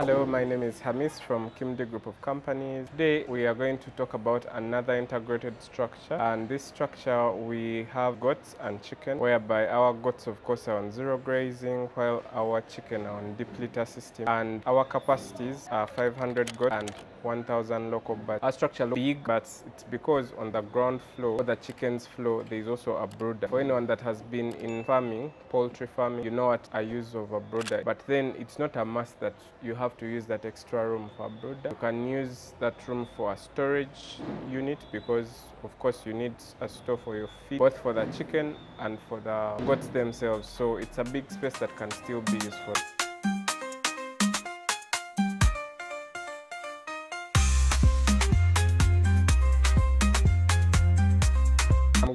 Hello, my name is Hamis from KIMD Group of Companies. Today we are going to talk about another integrated structure and this structure we have goats and chicken whereby our goats of course are on zero grazing while our chicken are on deep litter system and our capacities are 500 goats and 1000 local birds. Our structure looks big but it's because on the ground floor or the chicken's floor there is also a brooder. For anyone that has been in farming, poultry farming, you know what I use of a brooder but then it's not a must that you have to use that extra room for a brooder. You can use that room for a storage unit because of course you need a store for your feed both for the chicken and for the goats themselves so it's a big space that can still be useful.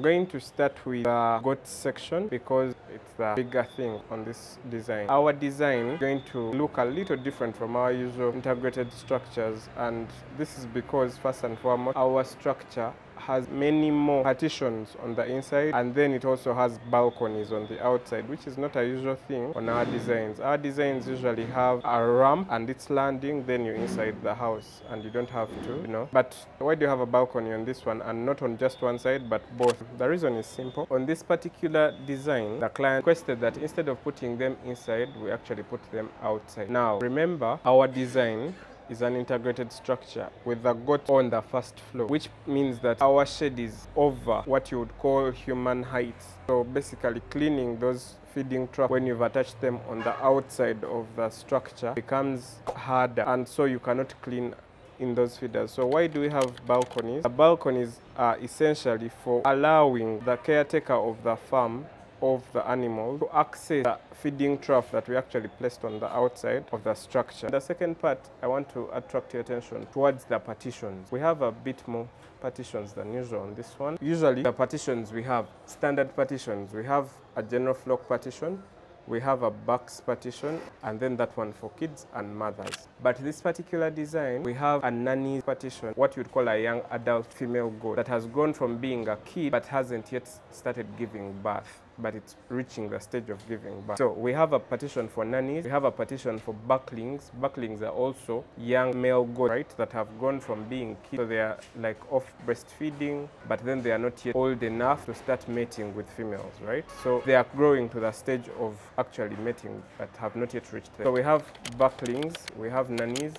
I'm going to start with the goat section because it's the bigger thing on this design. Our design is going to look a little different from our usual integrated structures and this is because first and foremost our structure has many more partitions on the inside and then it also has balconies on the outside which is not a usual thing on our designs. Our designs usually have a ramp and it's landing then you're inside the house and you don't have to, you know. But why do you have a balcony on this one and not on just one side but both? The reason is simple. On this particular design the client requested that instead of putting them inside we actually put them outside. Now remember our design is an integrated structure with the goat on the first floor, which means that our shed is over what you would call human height. So basically cleaning those feeding troughs when you've attached them on the outside of the structure becomes harder and so you cannot clean in those feeders. So why do we have balconies? The balconies are essentially for allowing the caretaker of the farm of the animal to access the feeding trough that we actually placed on the outside of the structure. The second part, I want to attract your attention towards the partitions. We have a bit more partitions than usual on this one. Usually the partitions we have standard partitions. We have a general flock partition, we have a bucks partition and then that one for kids and mothers. But this particular design, we have a nanny partition, what you'd call a young adult female goat that has gone from being a kid but hasn't yet started giving birth but it's reaching the stage of giving birth. So we have a partition for nannies, we have a partition for bucklings. Bucklings are also young male goats, right, that have gone from being kids, so they are like off breastfeeding, but then they are not yet old enough to start mating with females, right? So they are growing to the stage of actually mating, but have not yet reached there. So we have bucklings, we have nannies,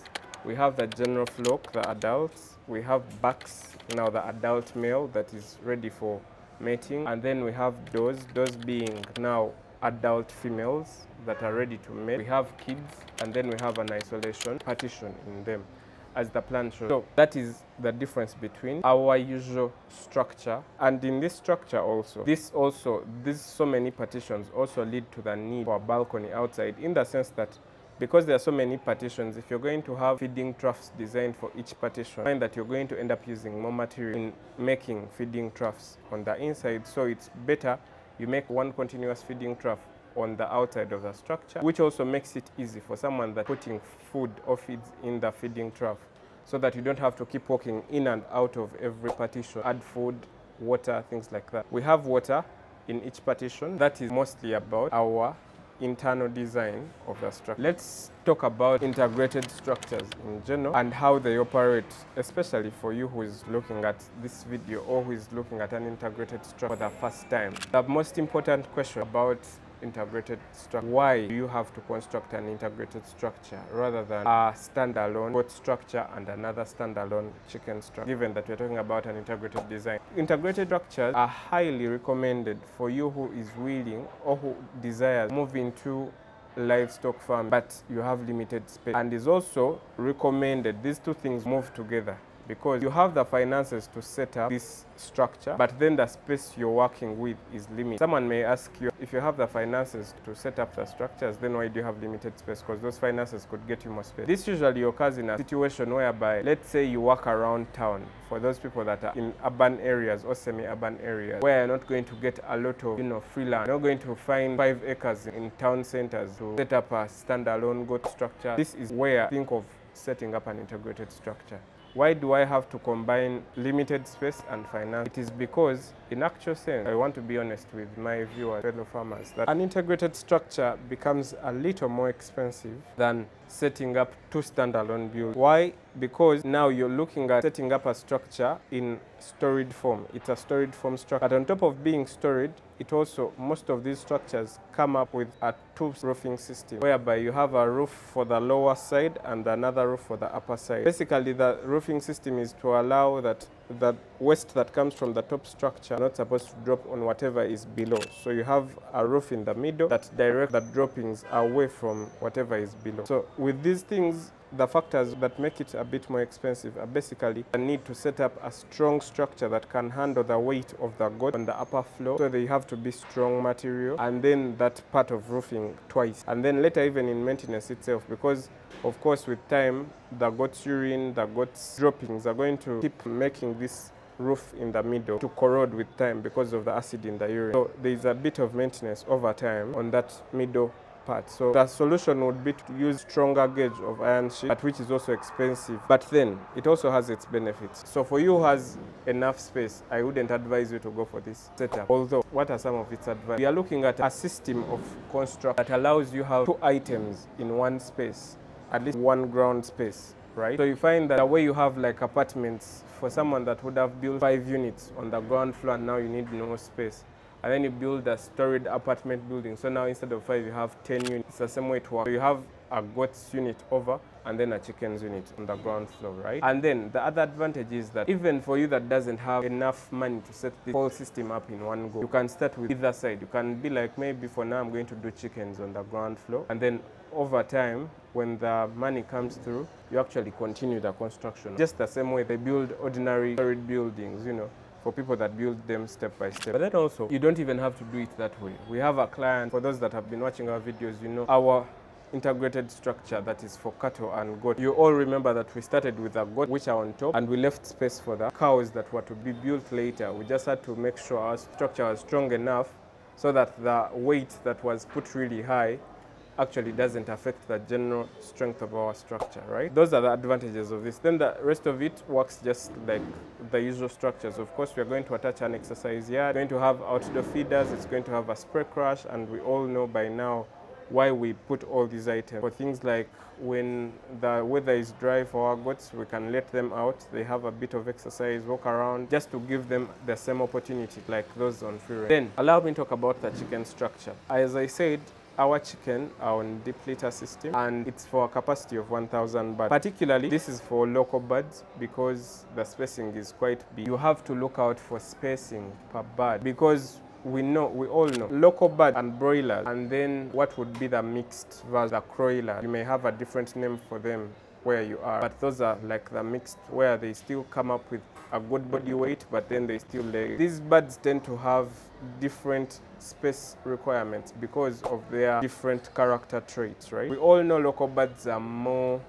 we have the general flock, the adults, we have bucks, now the adult male that is ready for mating and then we have those those being now adult females that are ready to mate we have kids and then we have an isolation partition in them as the plan shows. So that is the difference between our usual structure and in this structure also. This also these so many partitions also lead to the need for a balcony outside in the sense that because there are so many partitions, if you're going to have feeding troughs designed for each partition, find that you're going to end up using more material in making feeding troughs on the inside. So it's better you make one continuous feeding trough on the outside of the structure, which also makes it easy for someone that putting food or feeds in the feeding trough so that you don't have to keep walking in and out of every partition, add food, water, things like that. We have water in each partition. That is mostly about our internal design of the structure. Let's talk about integrated structures in general and how they operate, especially for you who is looking at this video or who is looking at an integrated structure for the first time. The most important question about integrated structure. Why do you have to construct an integrated structure rather than a standalone goat structure and another standalone chicken structure, given that we're talking about an integrated design? Integrated structures are highly recommended for you who is willing or who desires to move into livestock farm but you have limited space and is also recommended these two things move together because you have the finances to set up this structure, but then the space you're working with is limited. Someone may ask you, if you have the finances to set up the structures, then why do you have limited space? Because those finances could get you more space. This usually occurs in a situation whereby, let's say you work around town, for those people that are in urban areas or semi-urban areas, where you're not going to get a lot of, you know, free land. You're not going to find five acres in town centers to set up a standalone goat structure. This is where I think of setting up an integrated structure. Why do I have to combine limited space and finance? It is because, in actual sense, I want to be honest with my viewers, fellow farmers, that an integrated structure becomes a little more expensive than setting up two standalone builds. Why? Because now you're looking at setting up a structure in storied form. It's a storied form structure. But on top of being storied, it also, most of these structures come up with a two roofing system whereby you have a roof for the lower side and another roof for the upper side. Basically, the roofing system is to allow that the waste that comes from the top structure not supposed to drop on whatever is below. So you have a roof in the middle that direct the droppings away from whatever is below. So with these things, the factors that make it a bit more expensive are basically the need to set up a strong structure that can handle the weight of the goat on the upper floor. So they have to be strong material and then that part of roofing twice. And then later even in maintenance itself because of course with time the goat's urine, the goat's droppings are going to keep making this roof in the middle to corrode with time because of the acid in the urine. So there is a bit of maintenance over time on that middle part. So the solution would be to use stronger gauge of iron sheet, but which is also expensive. But then it also has its benefits. So for you who has enough space, I wouldn't advise you to go for this setup. Although, what are some of its advantages? We are looking at a system of construct that allows you have two items in one space, at least one ground space. Right? So you find that way you have like apartments for someone that would have built five units on the ground floor and now you need no space and then you build a storied apartment building. So now instead of five, you have 10 units. It's the same way it works. So you have a goat's unit over and then a chicken's unit on the ground floor, right? And then the other advantage is that even for you that doesn't have enough money to set the whole system up in one go, you can start with either side. You can be like, maybe for now I'm going to do chickens on the ground floor. And then over time, when the money comes through, you actually continue the construction. Just the same way they build ordinary storied buildings, you know, for people that build them step by step. But then also, you don't even have to do it that way. We have a client, for those that have been watching our videos, you know, our integrated structure that is for cattle and goat. You all remember that we started with a goat which are on top and we left space for the cows that were to be built later. We just had to make sure our structure was strong enough so that the weight that was put really high actually doesn't affect the general strength of our structure, right? Those are the advantages of this. Then the rest of it works just like the usual structures. Of course, we are going to attach an exercise yard, going to have outdoor feeders, it's going to have a spray crush, and we all know by now why we put all these items. For things like when the weather is dry for our goats, we can let them out. They have a bit of exercise, walk around, just to give them the same opportunity like those on free range. Then allow me to talk about the chicken structure. As I said, our chicken are on deep litter system and it's for a capacity of 1000 birds. Particularly this is for local birds because the spacing is quite big. You have to look out for spacing per bird because we know, we all know, local bird and broilers, and then what would be the mixed versus the Kroiler. You may have a different name for them where you are, but those are like the mixed where they still come up with a good body weight, but then they still lay. These birds tend to have different space requirements because of their different character traits, right? We all know local birds are more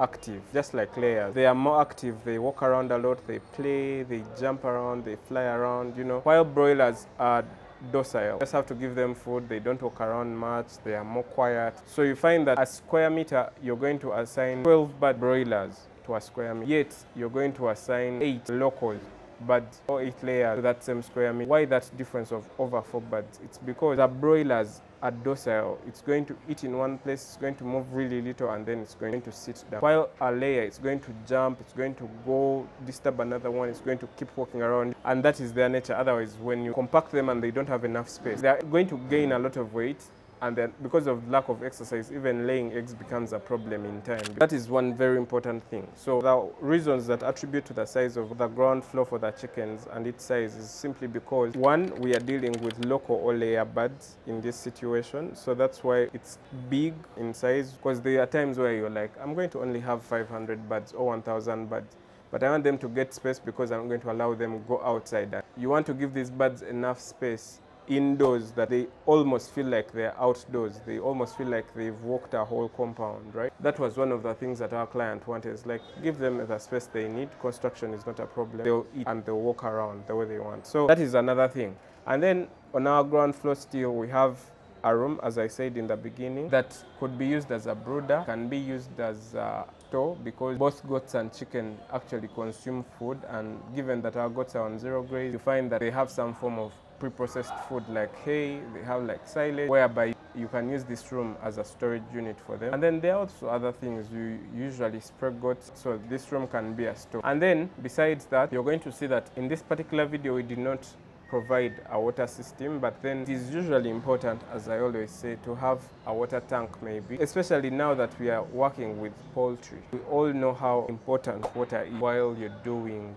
active, just like layers. They are more active, they walk around a lot, they play, they jump around, they fly around, you know. While broilers are docile. Just have to give them food, they don't walk around much, they are more quiet. So you find that a square meter, you're going to assign 12 bird broilers to a square meter. Yet, you're going to assign 8 locals but or eight layers to that same square meter. Why that difference of over four birds? It's because the broilers are docile. It's going to eat in one place, it's going to move really little, and then it's going to sit down. While a layer, it's going to jump, it's going to go disturb another one, it's going to keep walking around, and that is their nature. Otherwise, when you compact them and they don't have enough space, they're going to gain a lot of weight and then because of lack of exercise, even laying eggs becomes a problem in time. That is one very important thing. So the reasons that attribute to the size of the ground floor for the chickens and its size is simply because one, we are dealing with local or layer birds in this situation. So that's why it's big in size because there are times where you're like, I'm going to only have 500 birds or 1,000 birds but I want them to get space because I'm going to allow them go outside. You want to give these birds enough space indoors that they almost feel like they're outdoors. They almost feel like they've walked a whole compound, right? That was one of the things that our client wanted. Is like give them the space they need. Construction is not a problem. They'll eat and they'll walk around the way they want. So that is another thing. And then on our ground floor still we have a room, as I said in the beginning, that could be used as a brooder, can be used as a store because both goats and chicken actually consume food and given that our goats are on zero graze, you find that they have some form of pre-processed food like hay, they have like silage, whereby you can use this room as a storage unit for them. And then there are also other things you usually spray goats, so this room can be a store. And then besides that, you're going to see that in this particular video, we did not provide a water system, but then it is usually important, as I always say, to have a water tank maybe, especially now that we are working with poultry. We all know how important water is while you're doing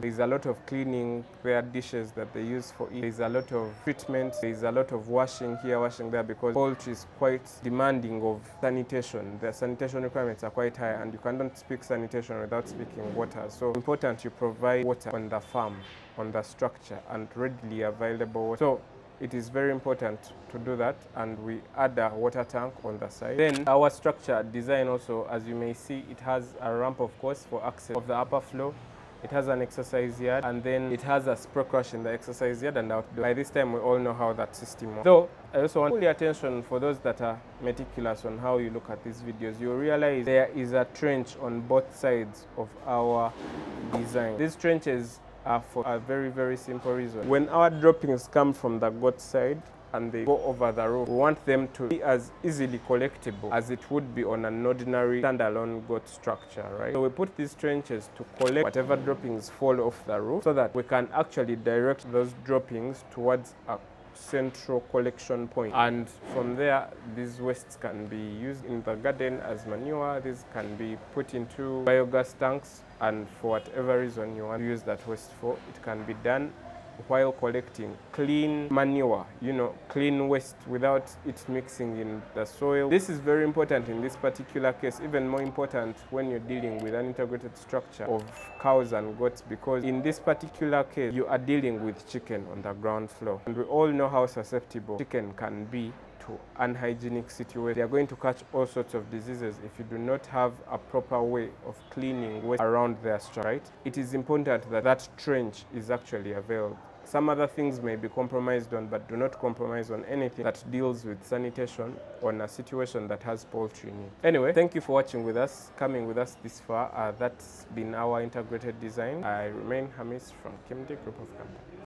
there's a lot of cleaning There are dishes that they use for it. There's a lot of treatment. There's a lot of washing here, washing there because poultry is quite demanding of sanitation. The sanitation requirements are quite high and you cannot speak sanitation without speaking water. So important you provide water on the farm, on the structure and readily available water. So it is very important to do that and we add a water tank on the side. Then our structure design also, as you may see, it has a ramp of course for access of the upper floor it has an exercise yard and then it has a spray crush in the exercise yard and outdoor. By this time we all know how that system works. So I also want to attention for those that are meticulous on how you look at these videos. You realize there is a trench on both sides of our design. These trenches are for a very, very simple reason. When our droppings come from the goat side, and they go over the roof. We want them to be as easily collectible as it would be on an ordinary standalone goat structure, right? So we put these trenches to collect whatever droppings fall off the roof so that we can actually direct those droppings towards a central collection point. and from there these wastes can be used in the garden as manure these can be put into biogas tanks and for whatever reason you want to use that waste for it can be done while collecting clean manure, you know, clean waste without it mixing in the soil. This is very important in this particular case, even more important when you're dealing with an integrated structure of cows and goats because in this particular case, you are dealing with chicken on the ground floor. And we all know how susceptible chicken can be to unhygienic situation. They are going to catch all sorts of diseases if you do not have a proper way of cleaning waste around their structure, right? It is important that that trench is actually available. Some other things may be compromised on, but do not compromise on anything that deals with sanitation on a situation that has poultry in it. Anyway, thank you for watching with us, coming with us this far. Uh, that's been our integrated design. I remain Hamis from KIMD Group of Companies.